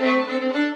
Música